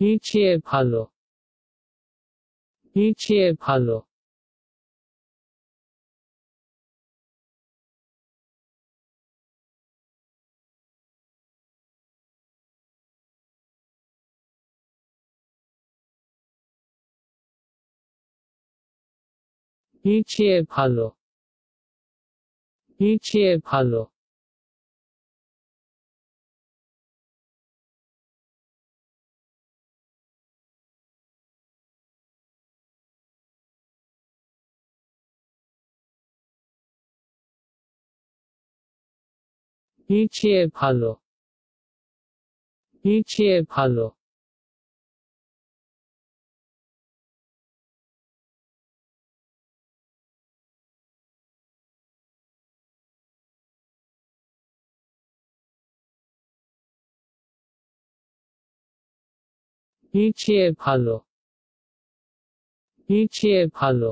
নিচে ভালো নিচে ভালো নিচে ভালো নিচে ভালো নিচে ভালো নিচে ভালো নিচে ভালো নিচে ভালো